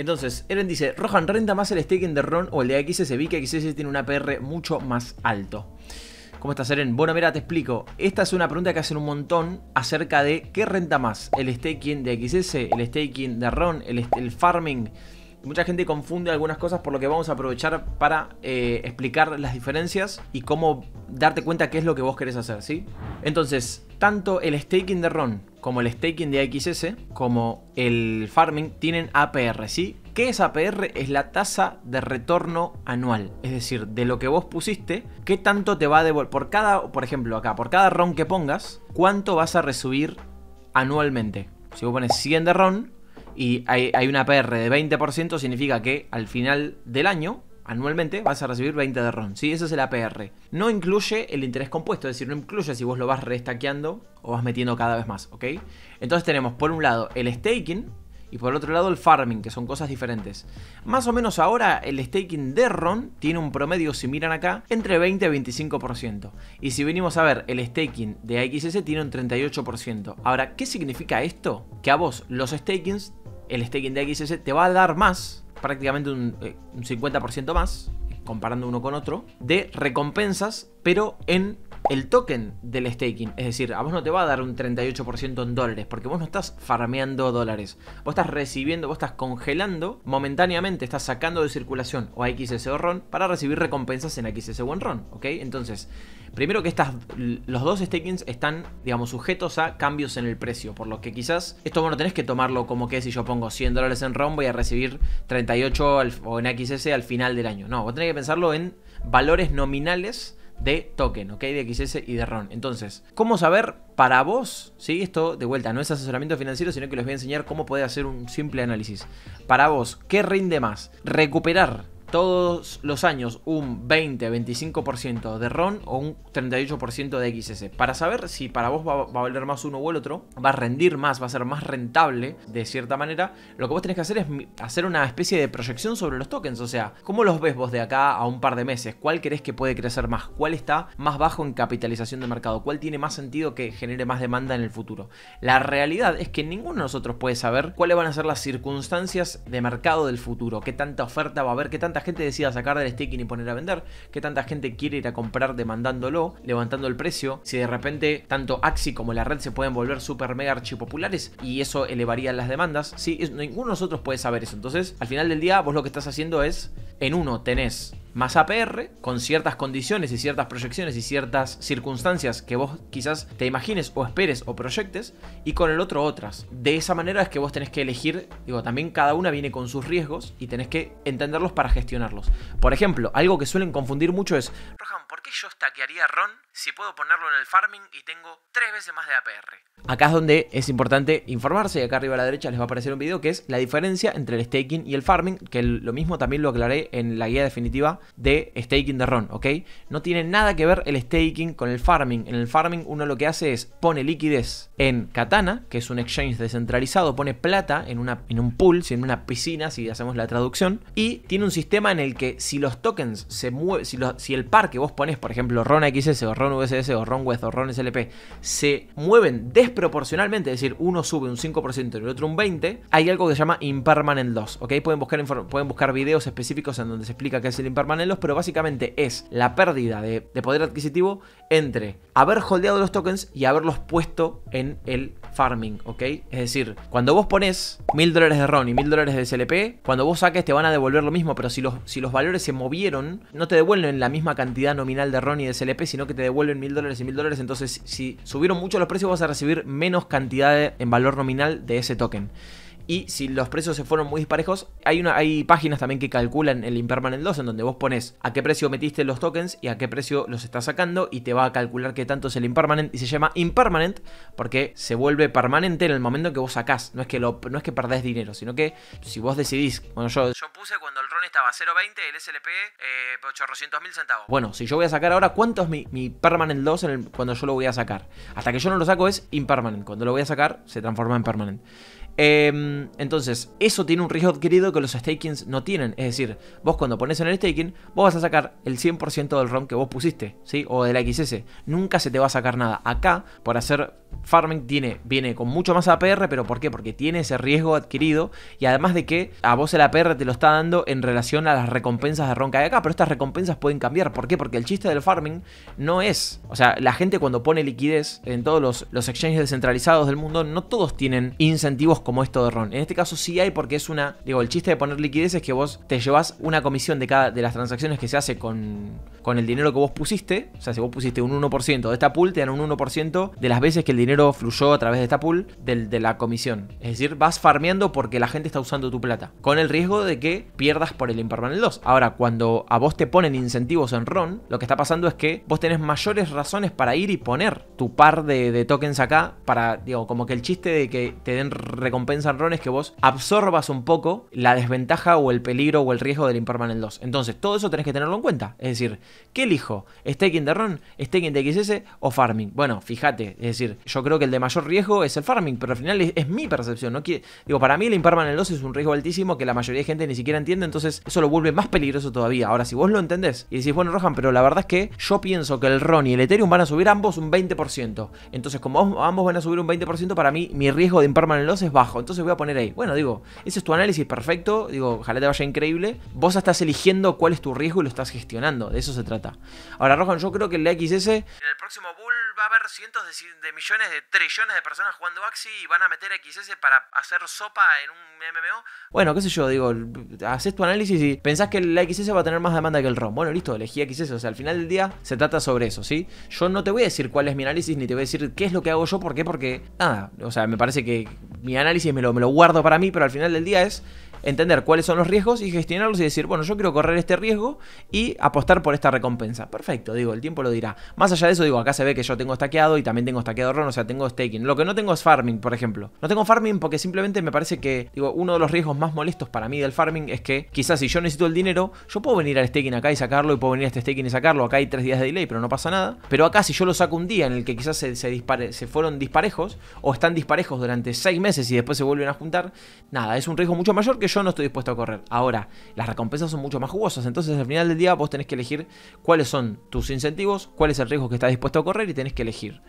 Entonces, Eren dice, Rohan, ¿renta más el staking de RON o el de XS? Vi que XS tiene un APR mucho más alto. ¿Cómo estás, Eren? Bueno, mira, te explico. Esta es una pregunta que hacen un montón acerca de qué renta más, el staking de XS, el staking de RON, el, el farming Mucha gente confunde algunas cosas por lo que vamos a aprovechar para eh, explicar las diferencias y cómo darte cuenta qué es lo que vos querés hacer, ¿sí? Entonces, tanto el staking de RON como el staking de XS como el farming tienen APR, ¿sí? ¿Qué es APR? Es la tasa de retorno anual. Es decir, de lo que vos pusiste, ¿qué tanto te va a devolver? Por cada, por ejemplo, acá, por cada RON que pongas, ¿cuánto vas a recibir anualmente? Si vos pones 100 de RON, y hay, una PR de 20%, significa que al final del año, anualmente, vas a recibir 20 de RON. ¿sí? Ese es el APR. No incluye el interés compuesto, es decir, no incluye si vos lo vas restaqueando o vas metiendo cada vez más, ¿ok? Entonces tenemos por un lado el staking, y por otro lado el farming, que son cosas diferentes. Más o menos ahora el staking de RON tiene un promedio, si miran acá, entre 20 y 25%. Y si venimos a ver, el staking de XS tiene un 38%. Ahora, ¿qué significa esto? Que a vos los stakings, el staking de XS te va a dar más, prácticamente un, eh, un 50% más, comparando uno con otro, de recompensas, pero en el token del staking. Es decir, a vos no te va a dar un 38% en dólares, porque vos no estás farmeando dólares. Vos estás recibiendo, vos estás congelando momentáneamente, estás sacando de circulación o XS o RON para recibir recompensas en XS o en RON. ¿Ok? Entonces, primero que estas, los dos stakings están, digamos, sujetos a cambios en el precio. Por lo que quizás esto vos no tenés que tomarlo como que si yo pongo 100 dólares en RON voy a recibir 38 o en XS al final del año. No, vos tenés que pensarlo en valores nominales de token, ¿ok? De XS y de RON. Entonces, ¿cómo saber para vos? ¿Sí? Esto de vuelta no es asesoramiento financiero, sino que les voy a enseñar cómo poder hacer un simple análisis. Para vos, ¿qué rinde más? ¿Recuperar todos los años un 20-25% de RON o un 38% de XS. Para saber si para vos va, a valer más uno o el otro, va a rendir más, va a ser más rentable de cierta manera, lo que vos tenés que hacer es hacer una especie de proyección sobre los tokens. O sea, ¿cómo los ves vos de acá a un par de meses? ¿Cuál crees que puede crecer más? ¿Cuál está más bajo en capitalización de mercado? ¿Cuál tiene más sentido que genere más demanda en el futuro? La realidad es que ninguno de nosotros puede saber cuáles van a ser las circunstancias de mercado del futuro, qué tanta oferta va a haber, qué tanta gente decida sacar del staking y poner a vender, que tanta gente quiere ir a comprar demandándolo, levantando el precio, si de repente tanto Axi como la red se pueden volver super mega archipopulares y eso elevaría las demandas, sí, ninguno de nosotros puede saber eso. Entonces, al final del día, vos lo que estás haciendo es, en uno tenés más APR con ciertas condiciones y ciertas proyecciones y ciertas circunstancias que vos quizás te imagines o esperes o proyectes y con el otro otras. De esa manera es que vos tenés que elegir, digo, también cada una viene con sus riesgos y tenés que entenderlos para gestionarlos. Por ejemplo, algo que suelen confundir mucho es, Rohan, ¿por qué yo stackearía RON si puedo ponerlo en el farming y tengo tres veces más de APR? Acá es donde es importante informarse y acá arriba a la derecha les va a aparecer un video que es la diferencia entre el staking y el farming, que lo mismo también lo aclaré en la guía definitiva de staking de RON, ¿ok? No tiene nada que ver el staking con el farming. En el farming uno lo que hace es pone liquidez en Katana, que es un exchange descentralizado, pone plata en, una, en un pool, en una piscina, si hacemos la traducción, y tiene un sistema en el que si los tokens se mueven, si, el par que vos pones, por ejemplo, RON XS o RON USS o RON WETH o RON SLP, se mueven desproporcionalmente, es decir, uno sube un 5% y el otro un 20%, hay algo que se llama impermanent loss, ¿ok? Pueden buscar, pueden buscar videos específicos en donde se explica qué es el impermanent loss, pero básicamente es la pérdida de, poder adquisitivo entre haber holdeado los tokens y haberlos puesto en el farming, ¿ok? Es decir, cuando vos pones mil dólares de RON y mil dólares de SLP, cuando vos saques te van a devolver lo mismo, pero si los, si los valores se movieron, no te devuelven la misma cantidad nominal de RON y de SLP, sino que te devuelven mil dólares y mil dólares. Entonces, si subieron mucho los precios, vas a recibir menos cantidad en valor nominal de ese token. Y si los precios se fueron muy disparejos, hay, una, hay páginas también que calculan el impermanent loss en donde vos pones a qué precio metiste los tokens y a qué precio los estás sacando y te va a calcular qué tanto es el impermanent y se llama impermanent porque se vuelve permanente en el momento que vos sacás. No es que, lo, no es que perdés dinero, sino que si vos decidís, bueno, yo, yo puse cuando el RON estaba a 0.20, el SLP eh, 800 mil centavos. Bueno, si yo voy a sacar ahora, ¿cuánto es mi, mi permanent loss en el, cuando yo lo voy a sacar? Hasta que yo no lo saco es impermanent. Cuando lo voy a sacar se transforma en permanent. Em, entonces, eso tiene un riesgo adquirido que los stakings no tienen. Es decir, vos cuando pones en el staking, vos vas a sacar el 100% del RON que vos pusiste, ¿sí? O de la XS. Nunca se te va a sacar nada. Acá, por hacer farming, tiene, viene con mucho más APR, pero ¿por qué? Porque tiene ese riesgo adquirido y además de que a vos el APR te lo está dando en relación a las recompensas de RON que hay acá. Pero estas recompensas pueden cambiar. ¿Por qué? Porque el chiste del farming no es... O sea, la gente cuando pone liquidez en todos los, los exchanges descentralizados del mundo, no todos tienen incentivos como esto de RON. En este caso sí hay porque es una... Digo, el chiste de poner liquidez es que vos te llevas una comisión de cada de las transacciones que se hace con, con el dinero que vos pusiste. O sea, si vos pusiste un 1% de esta pool, te dan un 1% de las veces que el dinero fluyó a través de esta pool de la comisión. Es decir, vas farmeando porque la gente está usando tu plata. Con el riesgo de que pierdas por el Impermanent 2. Ahora, cuando a vos te ponen incentivos en RON, lo que está pasando es que vos tenés mayores razones para ir y poner tu par de, tokens acá. Para, digo, como que el chiste de que te den recompensa en RON es que vos absorbas un poco la desventaja o el peligro o el riesgo del Impermanent 2. Entonces, todo eso tenés que tenerlo en cuenta. Es decir, ¿qué elijo? ¿Staking de RON? ¿Staking de XS o farming? Bueno, fíjate, es decir, yo creo que el de mayor riesgo es el farming, pero al final es, mi percepción. ¿no? Digo, para mí el Impermanent 2 es un riesgo altísimo que la mayoría de gente ni siquiera entiende, entonces eso lo vuelve más peligroso todavía. Ahora, si vos lo entendés y decís, bueno, Rohan, pero la verdad es que yo pienso que el RON y el Ethereum van a subir ambos un 20%. Entonces, como ambos van a subir un 20%, para mí mi riesgo de Impermanent Loss es bajo. Entonces voy a poner ahí. Bueno, digo, ese es tu análisis perfecto. Digo, ojalá te vaya increíble. Vos estás eligiendo cuál es tu riesgo y lo estás gestionando. De eso se trata. Ahora, Rohan, yo creo que el XS. En el próximo bull va a haber cientos de, millones de trillones de personas jugando Axi y van a meter XS para hacer sopa en un MMO. Bueno, qué sé yo, digo, haces tu análisis y pensás que el XS va a tener más demanda que el ROM. Bueno, listo, elegí XS. O sea, al final del día se trata sobre eso, ¿sí? Yo no te voy a decir cuál es mi análisis ni te voy a decir qué es lo que hago yo. ¿Por qué? Porque, nada, o sea, me parece que mi análisis me lo, me lo guardo para mí, pero al final del día es entender cuáles son los riesgos y gestionarlos y decir, bueno, yo quiero correr este riesgo y apostar por esta recompensa. Perfecto, digo, el tiempo lo dirá. Más allá de eso, digo, acá se ve que yo tengo stackeado y también tengo stackeado RON, o sea, tengo staking. Lo que no tengo es farming, por ejemplo. No tengo farming porque simplemente me parece que, digo, uno de los riesgos más molestos para mí del farming es que quizás si yo necesito el dinero, yo puedo venir al staking acá y sacarlo y puedo venir a este staking y sacarlo. Acá hay tres días de delay, pero no pasa nada. Pero acá si yo lo saco un día en el que quizás se, dispare, se fueron disparejos o están disparejos durante seis meses y después se vuelven a juntar, nada, es un riesgo mucho mayor que yo no estoy dispuesto a correr. Ahora, las recompensas son mucho más jugosas, entonces al final del día vos tenés que elegir cuáles son tus incentivos, cuál es el riesgo que estás dispuesto a correr y tenés que elegir.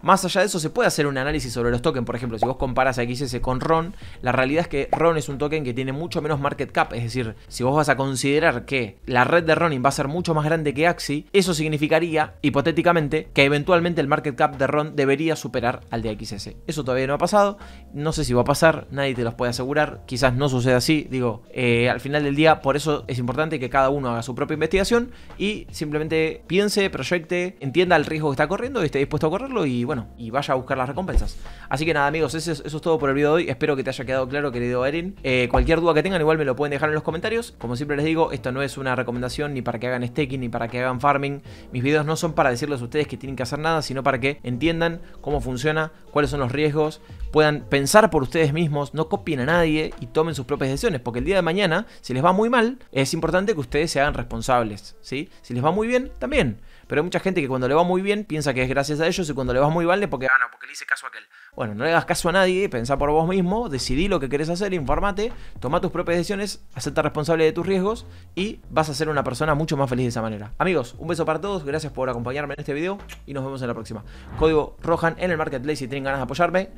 Más allá de eso, se puede hacer un análisis sobre los tokens. Por ejemplo, si vos comparas a XS con RON, la realidad es que RON es un token que tiene mucho menos market cap. Es decir, si vos vas a considerar que la red de RON va a ser mucho más grande que Axi, eso significaría, hipotéticamente, que eventualmente el market cap de RON debería superar al de XS. Eso todavía no ha pasado. No sé si va a pasar, nadie te los puede asegurar. Quizás no suceda así. Digo, eh, al final del día, por eso es importante que cada uno haga su propia investigación y simplemente piense, proyecte, entienda el riesgo que está corriendo y esté dispuesto a correrlo y bueno, y vaya a buscar las recompensas. Así que nada, amigos, eso es, todo por el video de hoy. Espero que te haya quedado claro, querido Erin. Eh, cualquier duda que tengan, igual me lo pueden dejar en los comentarios. Como siempre les digo, esto no es una recomendación ni para que hagan staking ni para que hagan farming. Mis videos no son para decirles a ustedes que tienen que hacer nada, sino para que entiendan cómo funciona, cuáles son los riesgos, puedan pensar por ustedes mismos, no copien a nadie y tomen sus propias decisiones. Porque el día de mañana, si les va muy mal, es importante que ustedes se hagan responsables. ¿sí? Si les va muy bien, también. Pero hay mucha gente que cuando le va muy bien piensa que es gracias a ellos y cuando le va muy mal es porque, ah, porque le hice caso a aquel. Bueno, no le hagas caso a nadie, pensá por vos mismo, decidí lo que querés hacer, informate, toma tus propias decisiones, acepta responsable de tus riesgos y vas a ser una persona mucho más feliz de esa manera. Amigos, un beso para todos, gracias por acompañarme en este video y nos vemos en la próxima. Código Rohan en el Marketplace si tienen ganas de apoyarme.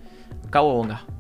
Cabo Bonga.